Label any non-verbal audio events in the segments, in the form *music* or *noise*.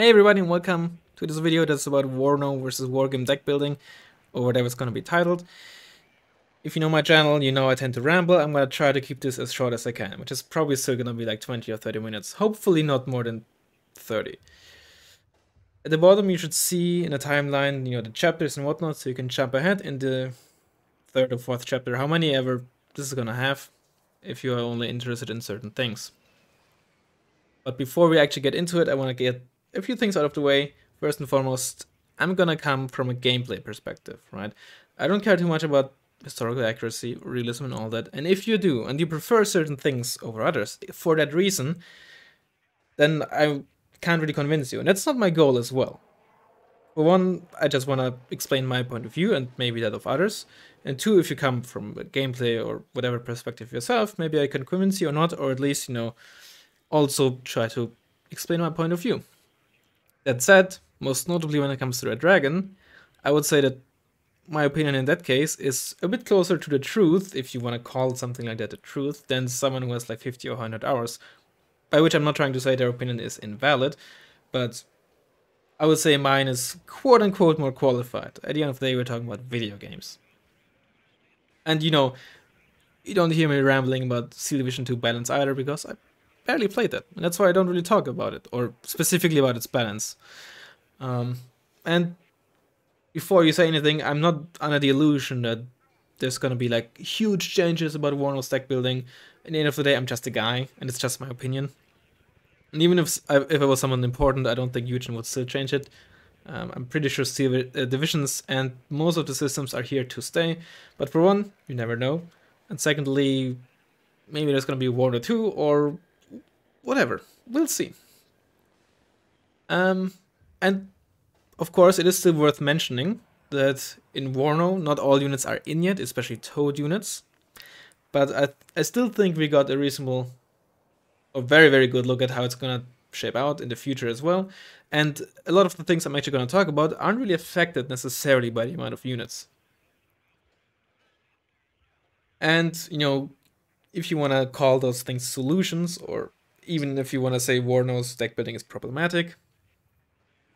Hey everybody and welcome to this video that's about Warno versus Wargame deck building, or whatever it's gonna be titled. If you know my channel, you know I tend to ramble. I'm gonna try to keep this as short as I can, which is probably still gonna be like 20 or 30 minutes. Hopefully not more than 30. At the bottom you should see in a timeline, you know, the chapters and whatnot, so you can jump ahead in the third or fourth chapter, how many ever this is gonna have, if you are only interested in certain things. But before we actually get into it, I want to get a few things out of the way. First and foremost, I'm gonna come from a gameplay perspective, right? I don't care too much about historical accuracy, realism, and all that. And if you do, and you prefer certain things over others for that reason, then I can't really convince you. And that's not my goal as well. For one, I just want to explain my point of view and maybe that of others. And two, if you come from a gameplay or whatever perspective yourself, maybe I can convince you or not, or at least, you know, also try to explain my point of view. That said, most notably when it comes to Red Dragon, I would say that my opinion in that case is a bit closer to the truth, if you want to call something like that the truth, than someone who has like 50 or 100 hours. By which I'm not trying to say their opinion is invalid, but I would say mine is quote unquote more qualified. At the end of the day, we're talking about video games. And you know, you don't hear me rambling about Steel Division 2 balance either because I barely played it, and that's why I don't really talk about it, or specifically about its balance. Um, and before you say anything, I'm not under the illusion that there's gonna be like huge changes about Warno's deck building. At the end of the day, I'm just a guy, and it's just my opinion. And even if if I was someone important, I don't think Eugen would still change it. Um, I'm pretty sure Steel uh, divisions and most of the systems are here to stay. But for one, you never know. And secondly, maybe there's gonna be Warno 2 or whatever. We'll see. Um, and of course, it is still worth mentioning that in Warno, not all units are in yet, especially Toad units. But I, I still think we got a reasonable, or very, very good look at how it's gonna shape out in the future as well. And a lot of the things I'm actually gonna talk about aren't really affected necessarily by the amount of units. And, you know, if you wanna call those things solutions or even if you want to say Warno's deck building is problematic,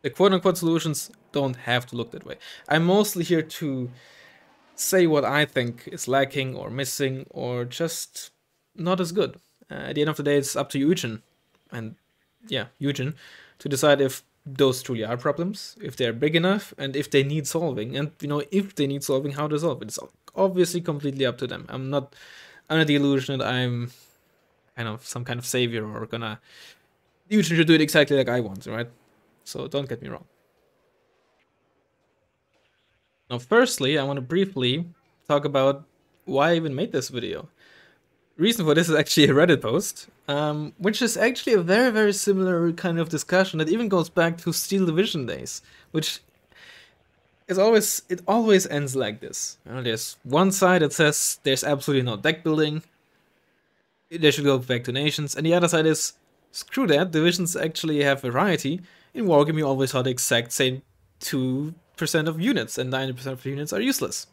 the quote-unquote solutions don't have to look that way. I'm mostly here to say what I think is lacking or missing or just not as good. Uh, at the end of the day, it's up to Eugen, and yeah, Eugen, to decide if those truly are problems, if they're big enough, and if they need solving. And you know, if they need solving, how to solve it. It's obviously completely up to them. I'm not under the illusion that I'm kind of some kind of savior or gonna you should do it exactly like I want, right? So don't get me wrong. Now, firstly, I want to briefly talk about why I even made this video. reason for this is actually a Reddit post, um, which is actually a very, very similar kind of discussion that even goes back to Steel Division days, which is always it always ends like this. You know, there's one side that says there's absolutely no deck building, they should go back to nations. And the other side is, screw that, divisions actually have variety. In Wargame you always have the exact same 2% of units, and 90% of units are useless.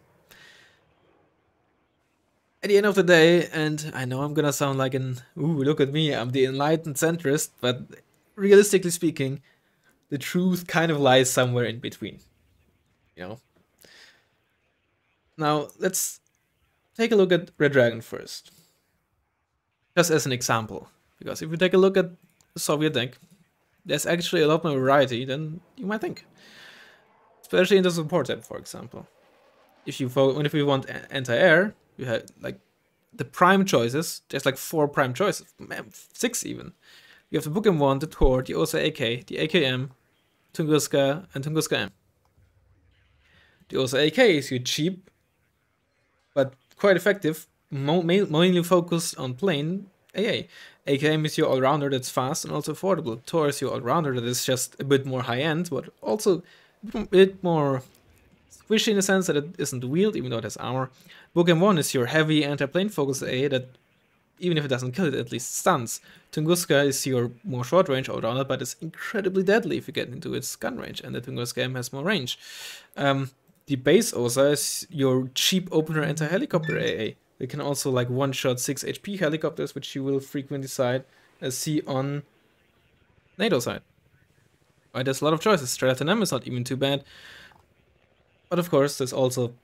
At the end of the day, and I know I'm gonna sound like an, ooh, look at me, I'm the enlightened centrist, but realistically speaking, the truth kind of lies somewhere in between. You know? Now, let's take a look at Red Dragon first just as an example. Because if you take a look at Soviet deck, there's actually a lot more variety than you might think. Especially in the support tab, for example. If you if you want anti-air, you have like the prime choices. There's like four prime choices, six even. You have the Buk M1, the Tor, the OSA AK, the AKM, Tunguska, and Tunguska M. The OSA AK is your cheap, but quite effective mainly focused on plain AA. AKM is your all-rounder that's fast and also affordable. Tor is your all-rounder that is just a bit more high-end, but also a bit more squishy in the sense that it isn't wheeled, even though it has armor. Buk M1 is your heavy anti-plane focus AA that, even if it doesn't kill it, at least stuns. Tunguska is your more short-range all-rounder, but it's incredibly deadly if you get into its gun range, and the Tunguska M has more range. Um, the base OSA is your cheap opener anti-helicopter AA they can also like one-shot 6 HP helicopters, which you will frequently side, uh, see on NATO side. Right, there's a lot of choices. Strela 10M is not even too bad. But of course, there's also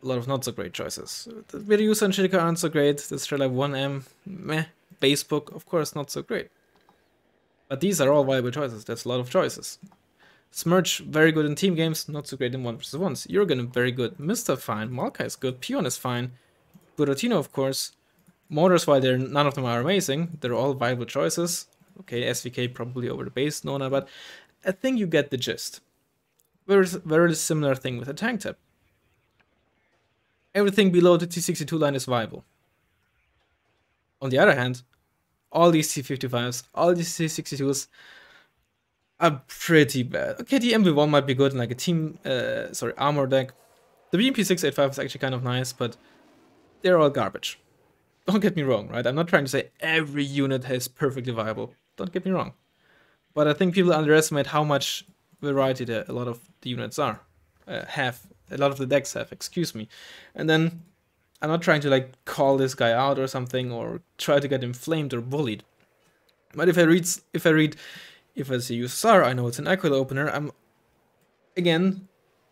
a lot of not so great choices. The Viryusa and Shidika aren't so great. The Strela 1M, meh. Basebook, of course, not so great. But these are all viable choices. There's a lot of choices. Smerch, very good in team games, not so great in 1 versus 1s. Uragan, very good. Msta, fine. Malka is good. Pion is fine. Buratino, of course. Motors, while they're, none of them are amazing, they're all viable choices. Okay, SVK probably over the base Nona, but I think you get the gist. Very, very similar thing with a tank tap. Everything below the T62 line is viable. On the other hand, all these T55s, all these T62s are pretty bad. Okay, the MV1 might be good in like a team, uh, sorry, armor deck. The BMP685 is actually kind of nice, but they're all garbage. Don't get me wrong, right? I'm not trying to say every unit is perfectly viable. Don't get me wrong. But I think people underestimate how much variety there a lot of the units are, uh, have, a lot of the decks have, excuse me. And then I'm not trying to like call this guy out or something or try to get him flamed or bullied. But if I read, if I read, if I see USSR, I know it's an Aquila opener. I'm again,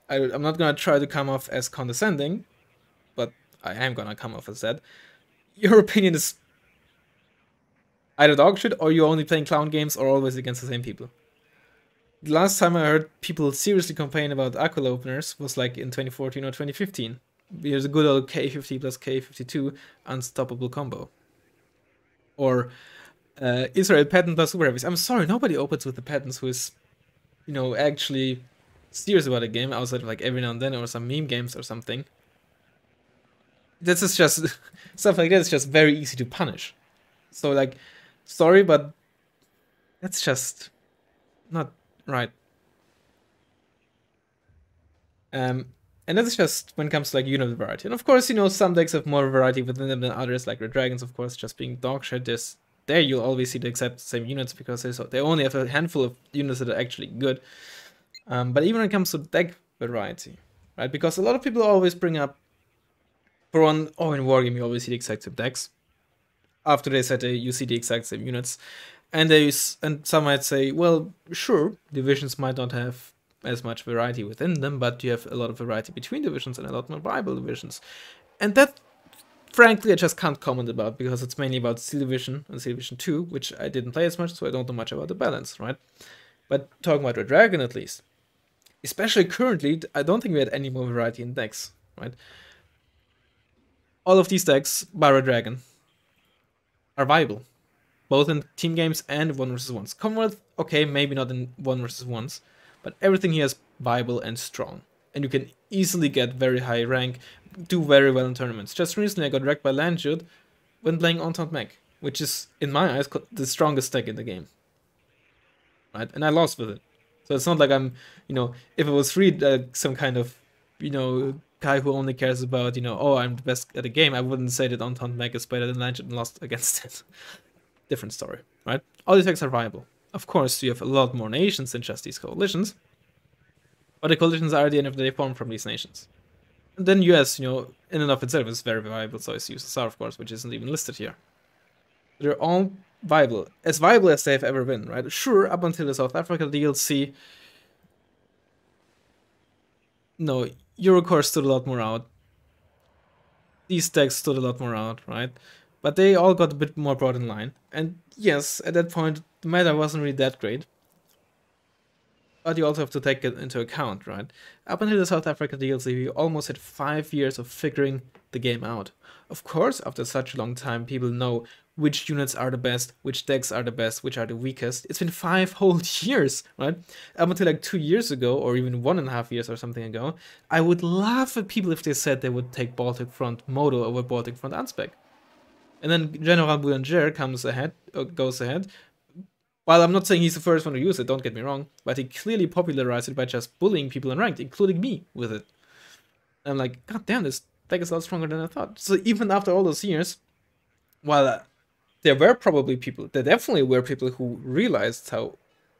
I, I'm not gonna try to come off as condescending, I am gonna come off as that. Your opinion is either dog shit or you're only playing clown games or always against the same people. The last time I heard people seriously complain about Aquila openers was like in 2014 or 2015 here's a good old K50 plus K52 unstoppable combo. Or uh, Israel Patton plus super heavies. I'm sorry, nobody opens with the Pattons who is, you know, actually serious about a game outside of like every now and then or some meme games or something. This is just *laughs* stuff like that is just very easy to punish. So like, sorry, but that's just not right. Um, and that's just when it comes to like unit variety. And of course, you know, some decks have more variety within them than others, like Red Dragons, of course, just being dog shit. There's, there you'll always see the exact same units because they only have a handful of units that are actually good. Um, but even when it comes to deck variety, right? Because a lot of people always bring up, for one, oh, in Wargame you always see the exact same decks. After they said you see the exact same units. And they and some might say, well, sure, divisions might not have as much variety within them, but you have a lot of variety between divisions and a lot more viable divisions. And that, frankly, I just can't comment about because it's mainly about Steel Division and Steel Division 2, which I didn't play as much, so I don't know much about the balance, right? But talking about Red Dragon at least, especially currently, I don't think we had any more variety in decks, right? All of these decks, Red Dragon, are viable, both in team games and one versus ones. Commonwealth, okay, maybe not in one versus ones, but everything here is viable and strong. And you can easily get very high rank, do very well in tournaments. Just recently I got wrecked by Landjut when playing Entente Mech, which is, in my eyes, the strongest deck in the game. Right? And I lost with it. So it's not like I'm, you know, if it was free, uh, some kind of, you know, guy who only cares about, you know, oh, I'm the best at the game, I wouldn't say that Entente Mech is better than Landjut and lost against *laughs* it. Different story, right? All these decks are viable. Of course, you have a lot more nations than just these coalitions, but the coalitions are at the end of the day formed from these nations. And then US, you know, in and of itself is very viable, so is USSR, of course, which isn't even listed here. They're all viable, as viable as they've ever been, right? Sure, up until the South Africa DLC, no, Eurocorps stood a lot more out. These decks stood a lot more out, right? But they all got a bit more brought in line. And yes, at that point, the meta wasn't really that great. But you also have to take it into account, right? Up until the South Africa DLC, we almost had five years of figuring the game out. Of course, after such a long time, people know which units are the best, which decks are the best, which are the weakest. It's been five *laughs* whole years, right? Up until like two years ago, or even one and a half years or something ago, I would laugh at people if they said they would take Baltic Front Moto over Baltic Front Unspec. And then General Boulanger comes ahead, uh, goes ahead. While I'm not saying he's the first one to use it, don't get me wrong, but he clearly popularized it by just bullying people in ranked, including me, with it. I'm like, god damn, this deck is a lot stronger than I thought. So even after all those years, while uh, there were probably people, there definitely were people who realized how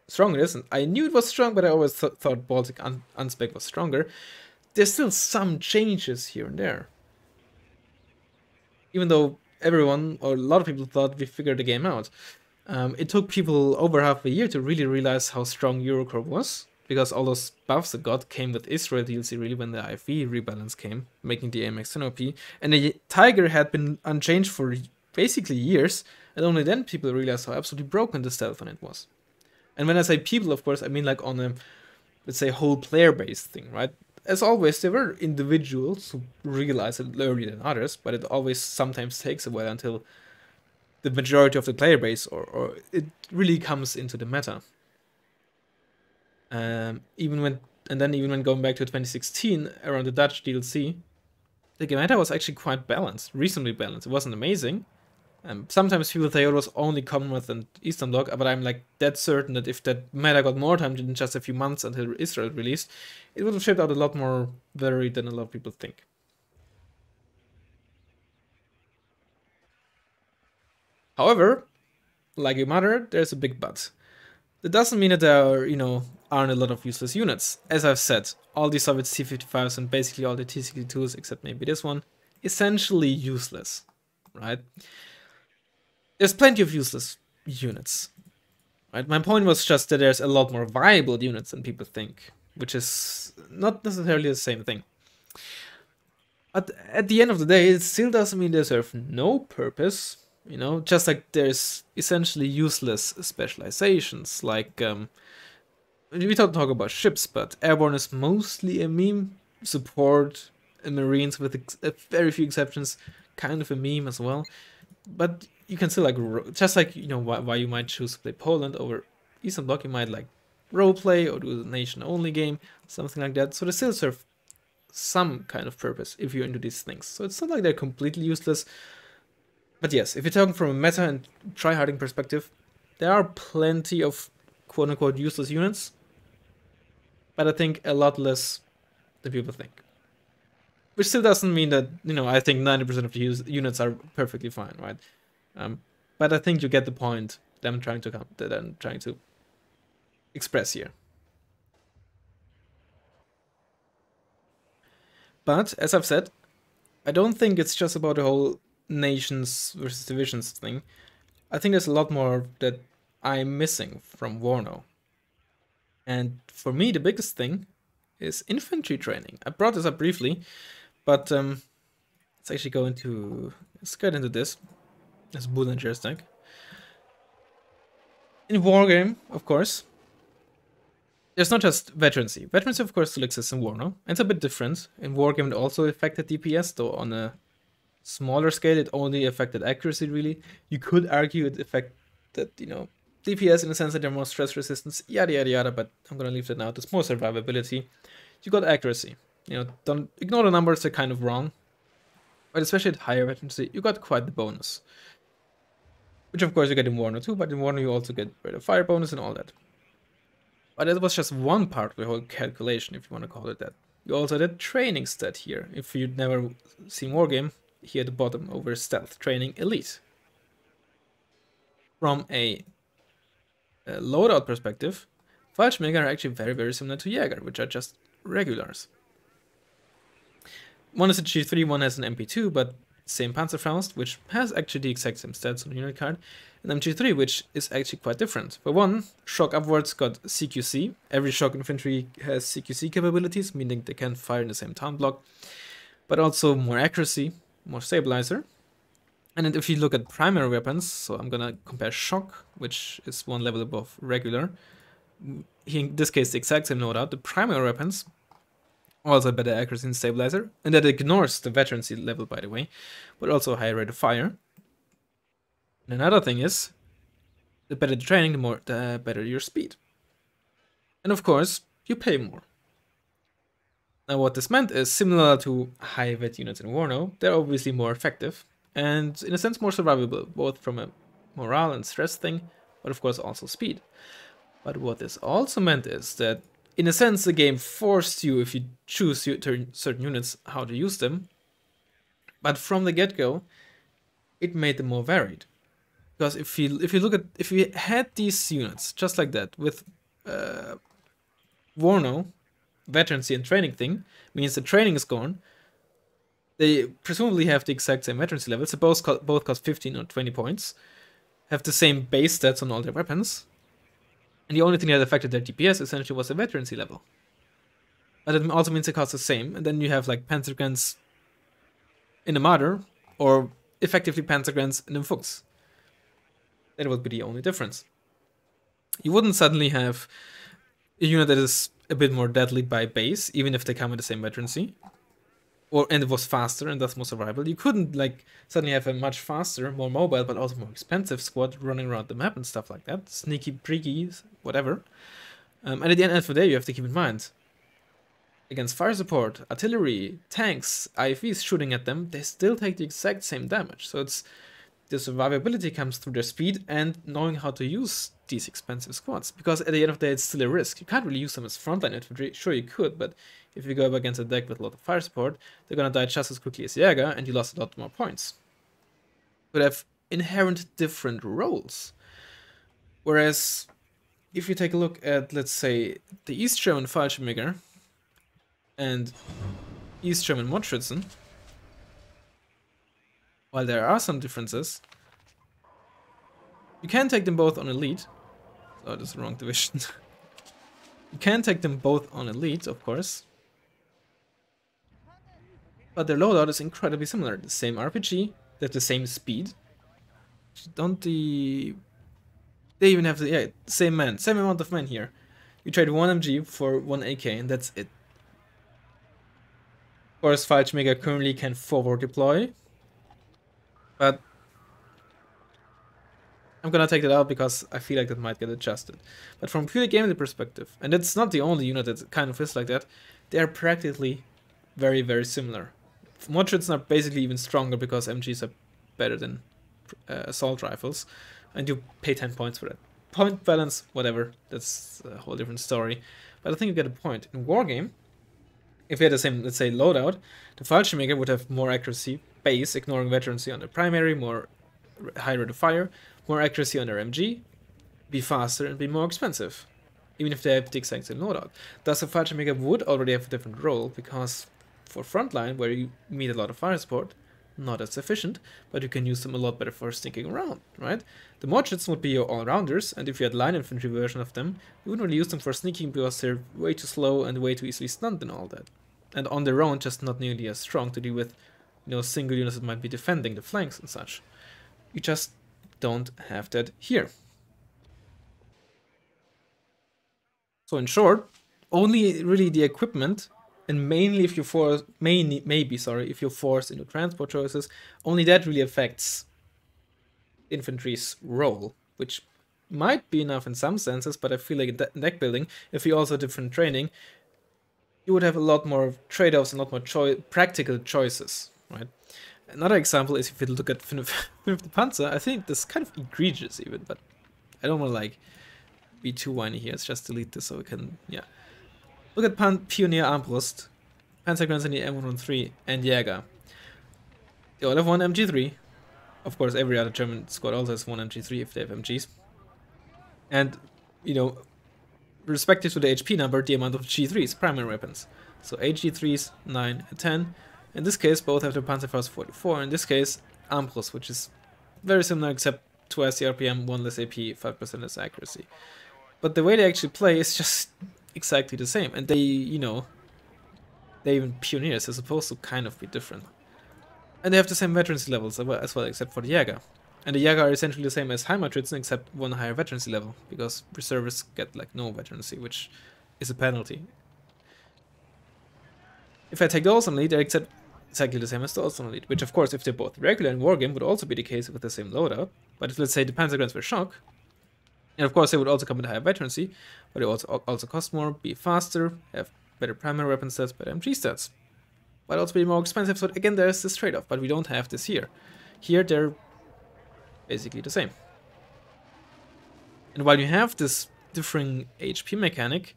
strong it is, and I knew it was strong, but I always th thought Baltic un Unspec was stronger. There's still some changes here and there. Even though everyone or a lot of people thought we figured the game out. Um, it took people over half a year to really realize how strong Eurocorps was, because all those buffs it got came with Israel DLC really when the IFV rebalance came, making the AMX 10 OP. And the Tiger had been unchanged for basically years, and only then people realized how absolutely broken the stealth on it was. And when I say people, of course, I mean like on a, let's say, whole player based thing, right? As always, there were individuals who realized it earlier than others, but it always sometimes takes a while until the majority of the player base or, or it really comes into the meta. Um, even when and then even when going back to 2016 around the Dutch DLC, the meta was actually quite balanced, reasonably balanced. It wasn't amazing, um, sometimes people say it was only Commonwealth and Eastern Bloc, but I'm like dead certain that if that meta got more time than just a few months until Israel released, it would have shaped out a lot more varied than a lot of people think. However, like your mother, there's a big but. That doesn't mean that there are, you know, aren't a lot of useless units. As I've said, all the Soviet T-55s and basically all the T-62s, except maybe this one, essentially useless, right? There's plenty of useless units. Right? My point was just that there's a lot more viable units than people think, which is not necessarily the same thing. But at the end of the day, it still doesn't mean they serve no purpose. You know, just like there's essentially useless specializations, like um, we don't talk about ships, but airborne is mostly a meme. Support and marines, with a very few exceptions, kind of a meme as well. But you can still like just like you know why, why you might choose to play Poland over Eastern Bloc, you might like role play or do a nation only game, something like that. So they still serve some kind of purpose if you're into these things. So it's not like they're completely useless. But yes, if you're talking from a meta and tryharding perspective, there are plenty of quote unquote useless units, but I think a lot less than people think. Which still doesn't mean that, you know, I think 90% of the units are perfectly fine, right? Um, but I think you get the point that I'm trying to come that I'm trying to express here. But as I've said, I don't think it's just about the whole nations versus divisions thing. I think there's a lot more that I'm missing from Warno. And for me, the biggest thing is infantry training. I brought this up briefly, but um, let's actually go into let's get into this. That's boot interesting. In Wargame, of course, there's not just veterancy. Veterancy, of course, still exists in Warno? It's a bit different. In Wargame, it also affected DPS, though on a smaller scale, it only affected accuracy, really. You could argue it affected, that you know, DPS in the sense that they're more stress resistance, yada yada yada, but I'm gonna leave that now. There's more survivability. You got accuracy. You know, don't ignore the numbers, they're kind of wrong. But especially at higher veterancy, you got quite the bonus. Which of course you get in Warno too, but in Warno you also get the fire bonus and all that. But that was just one part of the whole calculation, if you want to call it that. You also had a training stat here. If you've never seen Wargame, here at the bottom over Stealth Training Elite. From a, a loadout perspective, Fallschirmjäger are actually very, very similar to Jäger, which are just regulars. One is a G3, one has an MP2, but same Panzerfaust, which has actually the exact same stats on the unit card, and MG3, which is actually quite different. For one, Shock Upwards got CQC. Every Shock Infantry has CQC capabilities, meaning they can fire in the same town block, but also more accuracy, more stabilizer. And if you look at primary weapons, so I'm gonna compare Shock, which is one level above regular. In this case, the exact same loadout. The primary weapons also better accuracy and stabilizer, and that ignores the veterancy level, by the way, but also higher rate of fire. And another thing is, the better the training, the more the better your speed. And of course, you pay more. Now what this meant is, similar to high vet units in Warno, they're obviously more effective, and in a sense more survivable, both from a morale and stress thing, but of course also speed. But what this also meant is that in a sense, the game forced you, if you choose certain units, how to use them. But from the get-go, it made them more varied. Because if you if you look at if we had these units just like that with uh, Warno, veterancy and training thing, means the training is gone. They presumably have the exact same veterancy levels. So both co both cost 15 or 20 points. have the same base stats on all their weapons. And the only thing that affected their DPS essentially was the veterancy level. But it also means they cost the same. And then you have like Panzergrens in the Marder, or effectively Panzergrens in the Fuchs. That would be the only difference. You wouldn't suddenly have a unit that is a bit more deadly by base, even if they come with the same veterancy or and it was faster and thus more survivable. You couldn't like suddenly have a much faster, more mobile, but also more expensive squad running around the map and stuff like that. Sneaky, tricky, whatever. Um, and at the end of the day, you have to keep in mind against fire support, artillery, tanks, IFVs shooting at them, they still take the exact same damage. So it's the survivability comes through their speed and knowing how to use these expensive squads. Because at the end of the day, it's still a risk. You can't really use them as frontline infantry. Sure, you could, but if you go up against a deck with a lot of fire support, they're gonna die just as quickly as Jäger, and you lost a lot more points. But have inherent different roles. Whereas, if you take a look at, let's say, the East German Fallschirmjäger and East German Mordschützen, while there are some differences, you can take them both on elite. Oh, that's the wrong division. *laughs* you can take them both on elite, of course. But their loadout is incredibly similar. The same RPG, they have the same speed. Don't the... They even have the yeah, same men, same amount of men here. You trade one MG for one AK and that's it. Of course, Fallschirmjäger currently can forward deploy. But I'm gonna take that out because I feel like that might get adjusted. But from purely gameplay perspective, and it's not the only unit that kind of is like that, they are practically very, very similar. Mordschützen are basically even stronger because MGs are better than uh, assault rifles, and you pay 10 points for that. Point balance, whatever, that's a whole different story. But I think you get a point. In Wargame, if you had the same, let's say, loadout, the Fallschirmjäger would have more accuracy base, ignoring veterancy on the primary, more high rate of fire, more accuracy on their MG, be faster and be more expensive, even if they have the exact same loadout. Thus, a Fallschirmjäger would already have a different role because for frontline, where you meet a lot of fire support, not as efficient, but you can use them a lot better for sneaking around, right? The Mordschützen would be your all-rounders, and if you had line infantry version of them, you wouldn't really use them for sneaking because they're way too slow and way too easily stunned and all that. And on their own, just not nearly as strong to deal with, you know, single units that might be defending the flanks and such. You just don't have that here. So in short, only really the equipment and mainly if you force mainly maybe sorry if you're forced into transport choices only that really affects infantry's role which might be enough in some senses but i feel like in deck building if you also different training you would have a lot more trade-offs and a lot more choi practical choices right? Another example is if you look at *laughs* the Panzer I think this kind of egregious even but I don't want to like be too whiny here let's just delete this so we can yeah Look at Pan Pioneer Armbrust, Panzergrens in the M113, and Jäger. They all have one MG3. Of course, every other German squad also has one MG3 if they have MGs. And, you know, respective to the HP number, the amount of G3s, primary weapons. So 8 G3s, 9 and 10. In this case, both have the Panzerfaust 44. In this case, Armbrust, which is very similar except twice the RPM, 1 less AP, 5% less accuracy. But the way they actually play is just exactly the same. And they, you know, they even pioneers are supposed to kind of be different. And they have the same veterancy levels as well, except for the Jäger. And the Jäger are essentially the same as Heimatschützen, except one higher veterancy level, because reservists get like no veterancy, which is a penalty. If I take the Olsen lead, they're exactly the same as the Olsen lead, which of course, if they're both regular and wargame, would also be the case with the same loadout. But if let's say the Panzergrens were shock, and of course, they would also come with higher veterancy, but they also also cost more, be faster, have better primary weapon stats, better MG stats. But also be more expensive, so again, there's this trade-off, but we don't have this here. Here, they're basically the same. And while you have this differing HP mechanic,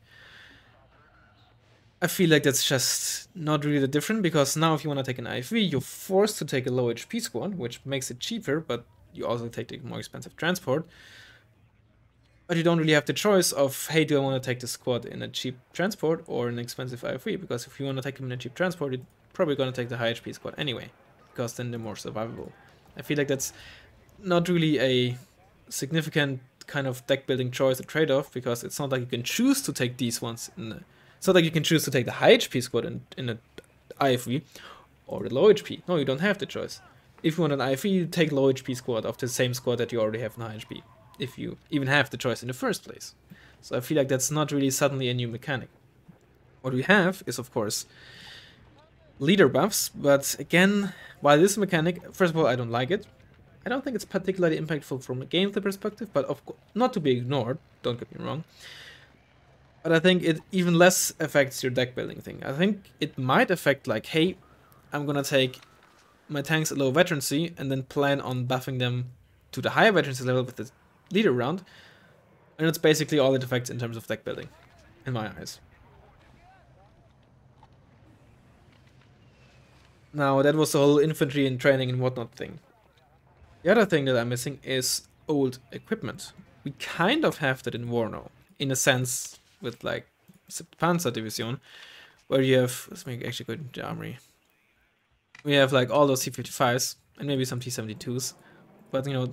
I feel like that's just not really that different, because now if you want to take an IFV, you're forced to take a low HP squad, which makes it cheaper, but you also take the more expensive transport. But you don't really have the choice of, hey, do I want to take the squad in a cheap transport or an expensive IFV? Because if you want to take them in a cheap transport, you're probably going to take the high HP squad anyway, because then they're more survivable. I feel like that's not really a significant kind of deck building choice or trade off because it's not like you can choose to take these ones. The, it's not like you can choose to take the high HP squad in, in an IFV or the low HP. No, you don't have the choice. If you want an IFV, you take low HP squad of the same squad that you already have in high HP. If you even have the choice in the first place. So I feel like that's not really suddenly a new mechanic. What we have is, of course, leader buffs, but again, while this mechanic, first of all, I don't like it. I don't think it's particularly impactful from a gameplay perspective, but of not to be ignored, don't get me wrong. But I think it even less affects your deck building thing. I think it might affect like, hey, I'm gonna take my tanks at low veterancy and then plan on buffing them to the higher veterancy level with the leader round. And it's basically all it affects in terms of deck building, in my eyes. Now, that was the whole infantry and training and whatnot thing. The other thing that I'm missing is old equipment. We kind of have that in Warno, in a sense, with like Panzer Division, where you have, let's make actually go into the armory. We have like all those T-55s and maybe some T-72s, but you know,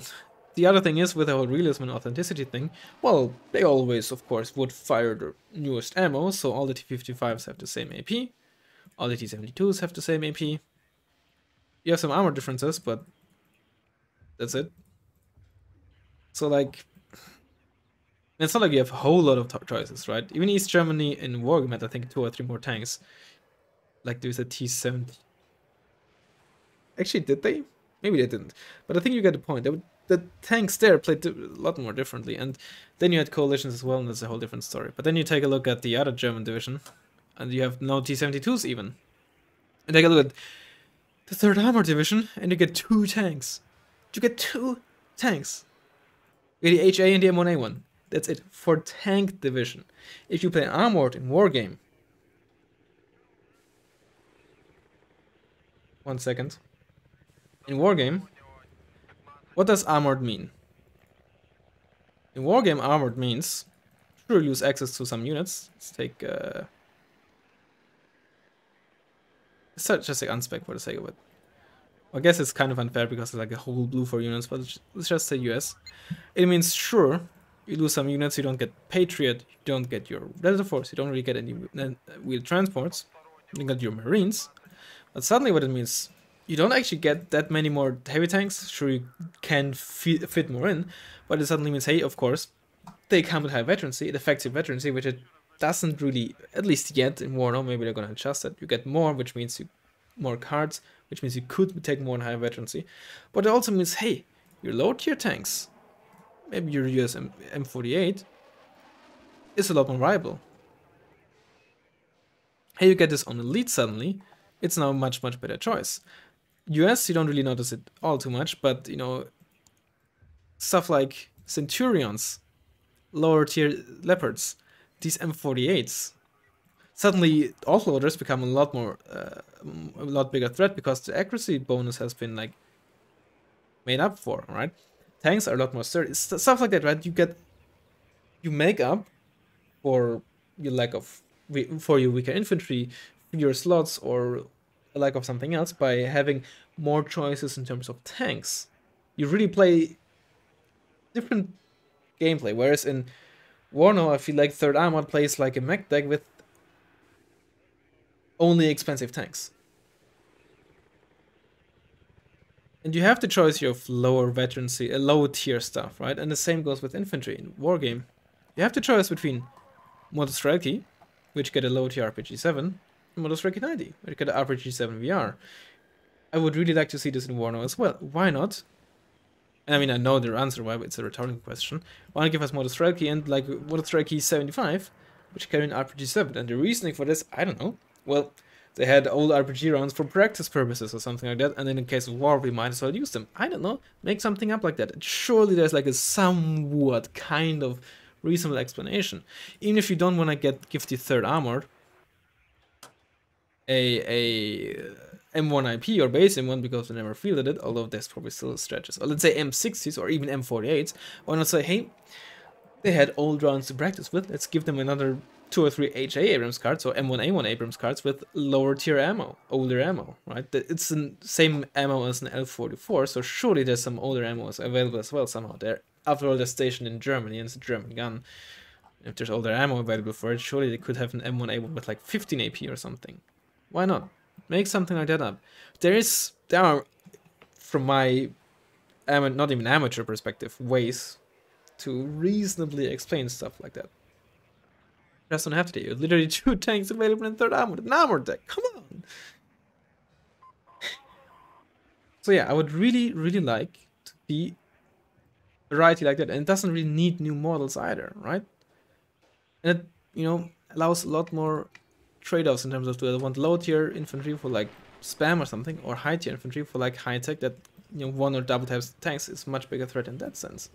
the other thing is with the whole realism and authenticity thing, well, they always, of course, would fire the newest ammo, so all the T-55s have the same AP, all the T-72s have the same AP. You have some armor differences, but that's it. So like, it's not like you have a whole lot of choices, right? Even East Germany in Wargame had, I think, two or three more tanks. Like there's a T-70. Actually, did they? Maybe they didn't. But I think you get the point. Would, the tanks there played a lot more differently. And then you had coalitions as well, and that's a whole different story. But then you take a look at the other German division, and you have no T-72s even. And take a look at the 3rd Armor Division, and you get two tanks. You get two tanks. The HA and the M1A1. That's it for tank division. If you play armored in Wargame, one second. In Wargame, what does armored mean? In Wargame, armored means sure lose access to some units. Let's take uh, it's just like unspec for the sake of it. I guess it's kind of unfair because it's like a whole blue for units, but let's just say US. It means sure, you lose some units, you don't get Patriot, you don't get your Delta Force, you don't really get any wheel transports, you get your Marines. But suddenly what it means, you don't actually get that many more heavy tanks, sure you can fit, fit more in, but it suddenly means, hey, of course, they come with high veterancy, it affects your veterancy, which it doesn't really, at least yet in Warno, maybe they're gonna adjust it. You get more, which means you more cards, which means you could take more in high veterancy. But it also means, hey, your low tier tanks, maybe your US M M48, is a lot more viable. Hey, you get this on elite suddenly, it's now a much, much better choice. US, you don't really notice it all too much, but, you know, stuff like Centurions, lower tier Leopards, these M48s, suddenly offloaders become a lot more, uh, a lot bigger threat because the accuracy bonus has been like made up for, right? Tanks are a lot more sturdy, stuff like that, right? You get, you make up for your lack of, for your weaker infantry, your slots, or lack of something else by having more choices in terms of tanks. You really play different gameplay, whereas in Warno, I feel like Third Armored plays like a mech deck with only expensive tanks. And you have the choice of lower veterancy, a uh, low tier stuff, right? And the same goes with infantry in Wargame. You have the choice between Motostrelki, which get a low tier RPG 7, and Motostrelki 90, which get an RPG 7 VR. I would really like to see this in Warno as well. Why not? I mean, I know the answer why, but it's a rhetorical question. Why not give us Motostrelki and like Motostrelki 75, which carry an RPG 7? And the reasoning for this, I don't know. Well, they had old RPG rounds for practice purposes or something like that, and in case of war, we might as well use them. I don't know, make something up like that. Surely there's like a somewhat kind of reasonable explanation. Even if you don't want to get give the third armor a a uh, M1 IP or base M1 because we never fielded it, although there's probably still stretches. Or let's say M60s or even M48s. Why not say, hey, they had old rounds to practice with, let's give them another two or three HA Abrams cards or M1A1 Abrams cards with lower tier ammo, older ammo, right? It's the same ammo as an L44, so surely there's some older ammo available as well somehow there. after all, they're stationed in Germany and it's a German gun. If there's their ammo available for it, surely they could have an M1A1 with like 15 AP or something. Why not? Make something like that up. There is, there are, from my, not even amateur perspective, ways to reasonably explain stuff like that. Just don't have to. You literally two *laughs* tanks available in third armor, an armor deck. Come on. *laughs* so yeah, I would really, really like to be variety like that, and it doesn't really need new models either, right? And it, you know, allows a lot more trade-offs in terms of do I want low tier infantry for like spam or something, or high tier infantry for like high tech that you know one or double types tanks is much bigger threat in that sense.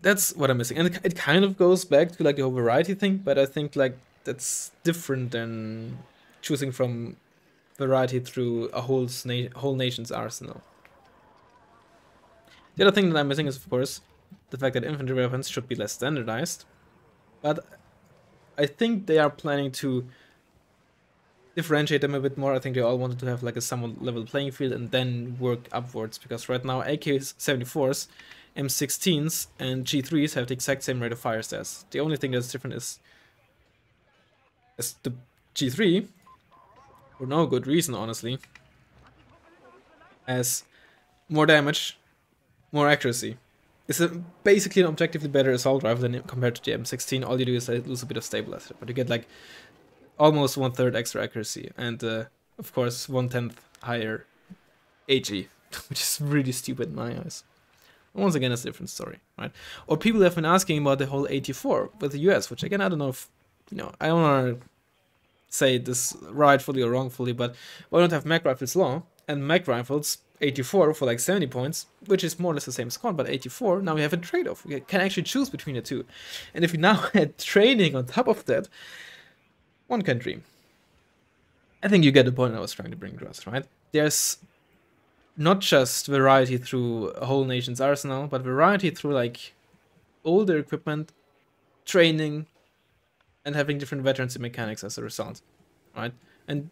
That's what I'm missing, and it, it kind of goes back to like the whole variety thing, but I think like that's different than choosing from variety through a whole na whole nation's arsenal. The other thing that I'm missing is, of course, the fact that infantry weapons should be less standardized. But I think they are planning to differentiate them a bit more. I think they all wanted to have like a somewhat level playing field and then work upwards. Because right now AK-74s, M16s, and G3s have the exact same rate of fire stats. The only thing that's different is, is the G3, for no good reason, honestly, has more damage more accuracy. It's a, basically an objectively better assault rifle than compared to the M16. All you do is lose a bit of stabilizer, but you get like almost one third extra accuracy and uh, of course one tenth higher HE, *laughs* which is really stupid in my eyes. Once again, it's a different story, right? Or people have been asking about the whole AT4 with the US, which again I don't know if you know I don't want to say this rightfully or wrongfully, but why don't have mag rifles long and mag rifles 84 for like 70 points, which is more or less the same score, but 84, now we have a trade-off. We can actually choose between the two. And if we now *laughs* add training on top of that, one can dream. I think you get the point I was trying to bring across, right? There's not just variety through a whole nation's arsenal, but variety through like older equipment, training, and having different veterancy mechanics as a result, right? And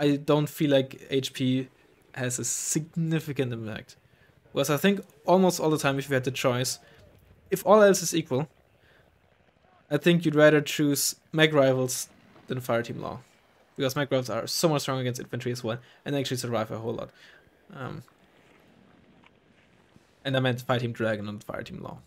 I don't feel like HP has a significant impact. Whereas I think almost all the time, if you had the choice, if all else is equal, I think you'd rather choose mag rifles than fireteam law. Because mag rifles are so much stronger against infantry as well, and actually survive a whole lot. Um, and I meant fireteam dragon, not fireteam law.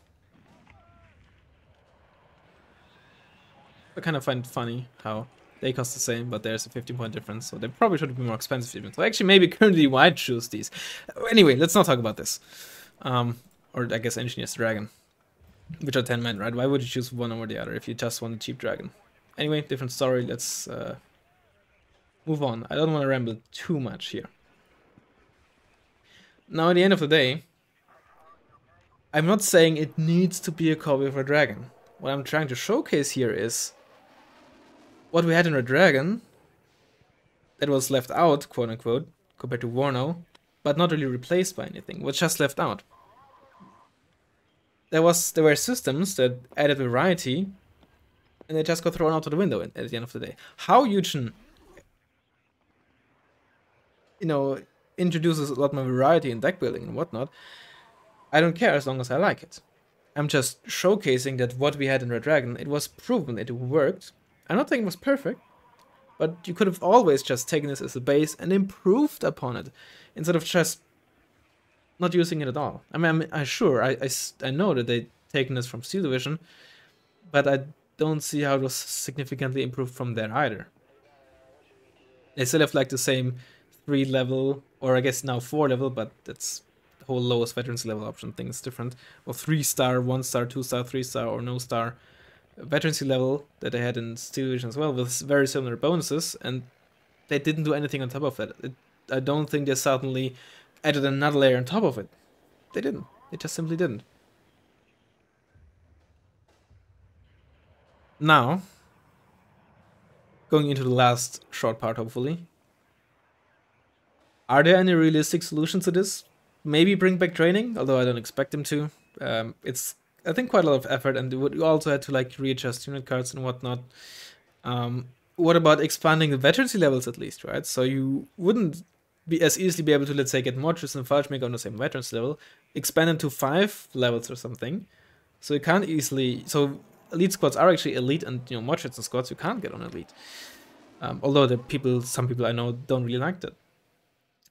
I kind of find funny how they cost the same, but there's a 15 point difference, so they probably should be more expensive even. So actually, maybe currently why choose these. Anyway, let's not talk about this. Um, or I guess Engineer's Dragon, which are 10 men, right? Why would you choose one over the other if you just want a cheap dragon? Anyway, different story. Let's uh, move on. I don't want to ramble too much here. Now, at the end of the day, I'm not saying it needs to be a copy of a dragon. What I'm trying to showcase here is what we had in Red Dragon that was left out, quote unquote, compared to Warno, but not really replaced by anything, was just left out. There was there were systems that added variety, and they just got thrown out of the window at the end of the day. How Eugen, you know, introduces a lot more variety in deck building and whatnot, I don't care as long as I like it. I'm just showcasing that what we had in Red Dragon, it was proven it worked, I'm not saying it was perfect, but you could have always just taken this as a base and improved upon it instead of just not using it at all. I mean, I'm, I'm sure, I, I, I know that they've taken this from Steel Division, but I don't see how it was significantly improved from there either. They still have like the same three level, or I guess now four level, but that's the whole lowest veterans level option thing is different. Or three star, one star, two star, three star, or no star veterancy level that they had in Steel Division as well with very similar bonuses, and they didn't do anything on top of that. It, I don't think they suddenly added another layer on top of it. They didn't. They just simply didn't. Now, going into the last short part, hopefully. Are there any realistic solutions to this? Maybe bring back training, although I don't expect them to. Um, it's I think quite a lot of effort, and you also had to like readjust unit cards and whatnot. Um, what about expanding the veterancy levels at least, right? So you wouldn't be as easily be able to let's say get Mortis and Fallschirmjäger on the same veterans level, expand them to five levels or something. So you can't easily so elite squads are actually elite and you know Mortis and squads you can't get on elite. Um, although the people some people I know don't really like that.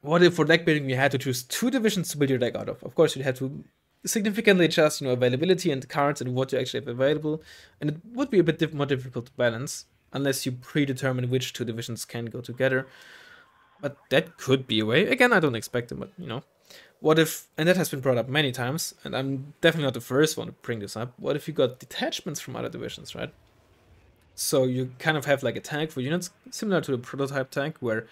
What if for deck building you had to choose two divisions to build your deck out of? Of course you'd have to significantly adjust you know availability and cards and what you actually have available, and it would be a bit more difficult to balance unless you predetermine which two divisions can go together. But that could be a way. Again, I don't expect it, but you know. What if, and that has been brought up many times, and I'm definitely not the first one to bring this up. What if you got detachments from other divisions, right? So you kind of have like a tag for units, similar to the prototype tag, where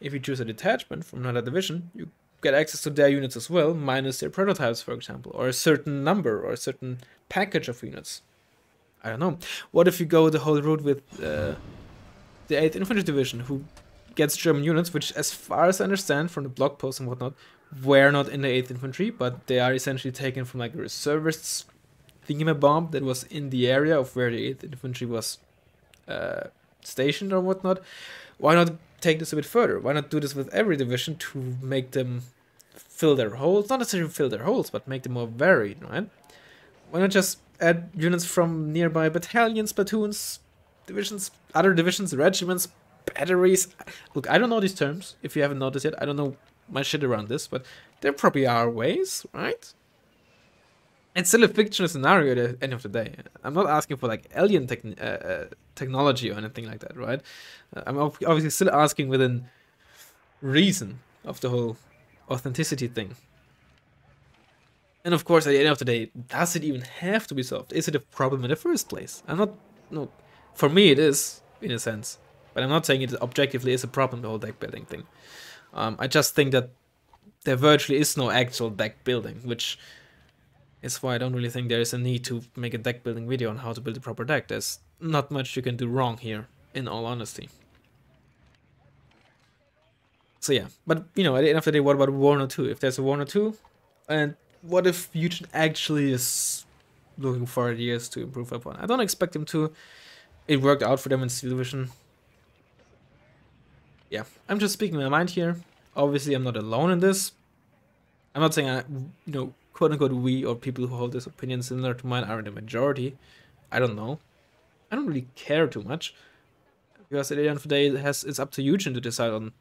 if you choose a detachment from another division, you get access to their units as well, minus their prototypes, for example, or a certain number or a certain package of units. I don't know. What if you go the whole route with uh, the 8th Infantry Division, who gets German units, which, as far as I understand from the blog posts and whatnot, were not in the 8th Infantry, but they are essentially taken from like a reservists thinking a bomb that was in the area of where the 8th Infantry was uh, stationed or whatnot. Why not take this a bit further? Why not do this with every division to make them fill their holes? Not necessarily fill their holes, but make them more varied, right? Why not just add units from nearby battalions, platoons, divisions, other divisions, regiments, batteries. Look, I don't know these terms. If you haven't noticed yet, I don't know my shit around this, but there probably are ways, right? It's still a fictional scenario at the end of the day. I'm not asking for like alien uh, uh, technology or anything like that, right? Uh, I'm obviously still asking within reason of the whole authenticity thing. And of course, at the end of the day, does it even have to be solved? Is it a problem in the first place? I'm not, no, for me it is, in a sense. But I'm not saying it objectively is a problem, the whole deck building thing. Um, I just think that there virtually is no actual deck building, which is why I don't really think there is a need to make a deck building video on how to build a proper deck. There's not much you can do wrong here, in all honesty. So yeah, but you know, at the end of the day, what about one or 2? If there's a one or 2, and what if Eugen actually is looking for ideas to improve upon? I don't expect him to. It worked out for them in Steel Division. Yeah, I'm just speaking my mind here. Obviously, I'm not alone in this. I'm not saying I, you know, quote unquote, we or people who hold this opinion similar to mine are the majority. I don't know. I don't really care too much. Because at the end of the day, it has it's up to Eugen to decide on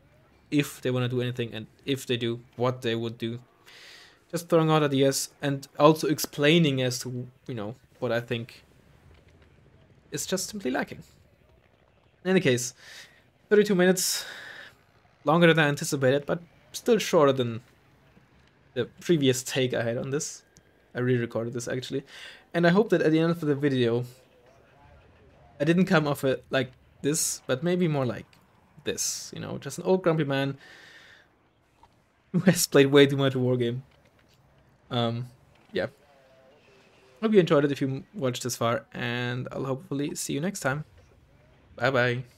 if they want to do anything and if they do, what they would do just throwing out ideas and also explaining as to, you know, what I think is just simply lacking. In any case, 32 minutes, longer than I anticipated, but still shorter than the previous take I had on this. I re-recorded this actually. And I hope that at the end of the video, I didn't come off it like this, but maybe more like this, you know, just an old grumpy man who has played way too much Wargame. Um, yeah. Hope you enjoyed it if you watched this far, and I'll hopefully see you next time. Bye bye.